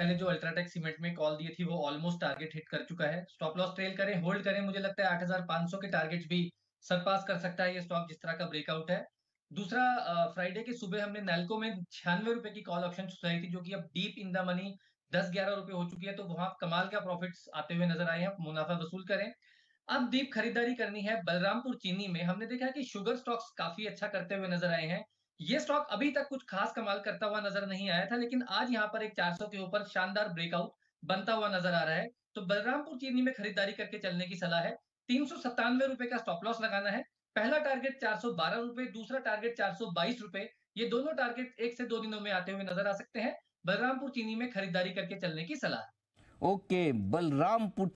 पहले जो UltraTech cement में कॉल दी थी, वो ऑलमोस्ट टारगेट हिट कर चुका है। स्टॉप लॉस ट्रेल करें होल्ड करें, मुझे लगता है 8500 के टारगेट भी सरपास कर सकता है ये स्टॉक जिस तरह का ब्रेकआउट है। दूसरा फ्राइडे के सुबह हमने नैल्को में छियानवे रुपए की कॉल ऑप्शन सुनाई थी, जो कि अब डीप इन द मनी दस ग्यारह रुपए हो चुकी है तो वहाँ कमाल का प्रॉफिट आते हुए नज़र आए हैं मुनाफा वसूल करें। अब डीप खरीदारी करनी है बलरामपुर चीनी में। हमने देखा कि शुगर स्टॉक्स काफ़ी अच्छा करते हुए नज़र आए हैं। ये स्टॉक अभी तक कुछ खास कमाल करता हुआ नज़र नहीं आया था, लेकिन आज यहाँ पर एक 400 के ऊपर शानदार ब्रेकआउट बनता हुआ नज़र आ रहा है। तो बलरामपुर चीनी में खरीदारी करके चलने की सलाह है। तीन सौ का स्टॉप लॉस लगाना है। पहला टारगेट चार सौ बारह रुपए, दूसरा टारगेट चार सौ बाईस रुपए। ये दोनों टारगेट एक से दो दिनों में आते हुए नज़र आ सकते हैं। बलरामपुर चीनी में खरीदारी करके चलने की सलाह। ओके, बलरामपुर